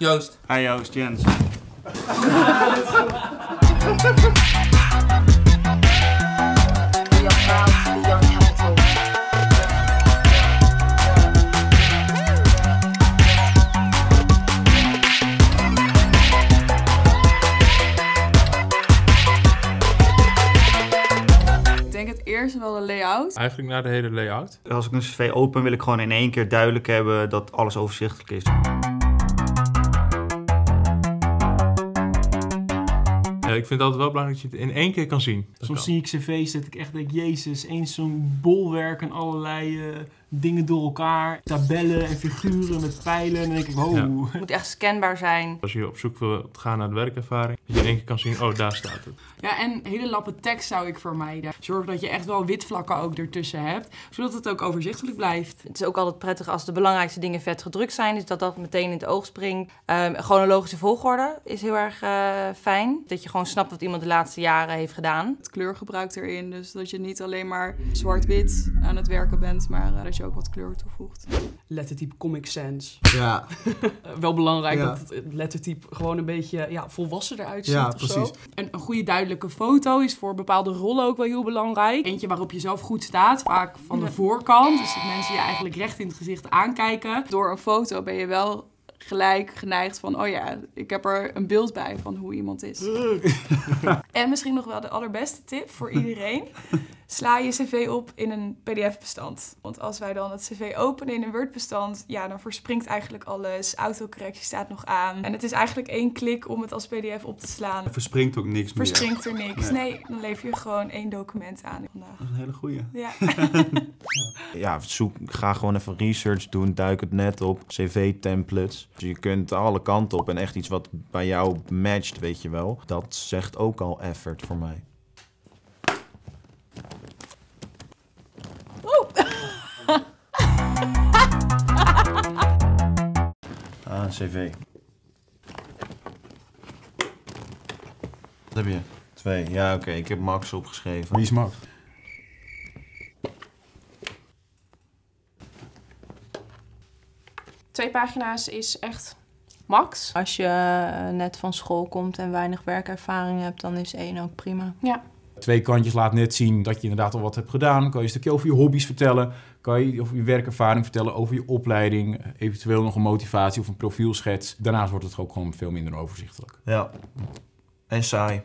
Joost. Hi Joost, Jens. Ik denk het eerst wel de layout. Eigenlijk naar de hele layout. Als ik een cv open wil ik gewoon in één keer duidelijk hebben dat alles overzichtelijk is. Ja, ik vind het altijd wel belangrijk dat je het in één keer kan zien. Dat Soms kan. zie ik cv's dat ik echt denk, jezus, eens zo'n bolwerk en allerlei eh, dingen door elkaar. Tabellen en figuren met pijlen. En dan denk ik. Ja. Het moet echt scanbaar zijn. Als je op zoek wil gaan naar de werkervaring, dat je in één keer kan zien, oh daar staat het. Ja, en hele lappen tekst zou ik vermijden. Zorg dat je echt wel witvlakken ook ertussen hebt, zodat het ook overzichtelijk blijft. Het is ook altijd prettig als de belangrijkste dingen vet gedrukt zijn. Dus dat dat meteen in het oog springt. Ehm chronologische volgorde is heel erg eh, fijn. Dat je gewoon snapt wat iemand de laatste jaren heeft gedaan. Het kleurgebruik erin, dus dat je niet alleen maar zwart-wit aan het werken bent, maar eh, dat je ook wat kleur toevoegt. Lettertype Comic Sans. Ja, wel belangrijk Ja. dat het lettertype gewoon een beetje ja, volwassen eruit ziet Ja, of zo. precies. En een goede duidelijke foto is voor bepaalde rollen ook wel heel belangrijk. Eentje waarop je zelf goed staat, vaak van de voorkant. Dus dat mensen je eigenlijk recht in het gezicht aankijken. Door een foto ben je wel gelijk geneigd van, oh ja, ik heb er een beeld bij van hoe iemand is. En misschien nog wel de allerbeste tip voor iedereen. Sla je cv op in een pdf-bestand. Want als wij dan het cv openen in een Word-bestand... ja, dan verspringt eigenlijk alles. Autocorrectie staat nog aan. En het is eigenlijk één klik om het als pdf op te slaan. Er verspringt ook niks meer. Verspringt er niks. Nee. Nee, dan lever je gewoon één document aan vandaag. Dat is een hele goeie. Ja. Ja, zoek, ga gewoon even research doen, duik het net op, cv-templates. Dus je kunt alle kanten op en echt iets wat bij jou matcht, weet je wel. Dat zegt ook al effort voor mij. Een cv. Wat heb je? Twee. Ja, oké. Ik heb Max opgeschreven. wie is Max? Twee pagina's is echt max. Als je eh, net van school komt en weinig werkervaring hebt, dan is één ook prima. Twee kantjes laat net zien dat je inderdaad al wat hebt gedaan. Kan je een stukje over je hobby's vertellen. Kan je over je werkervaring vertellen, over je opleiding. Eventueel nog een motivatie of een profielschets. Daarnaast wordt het ook gewoon veel minder overzichtelijk. Ja. En saai.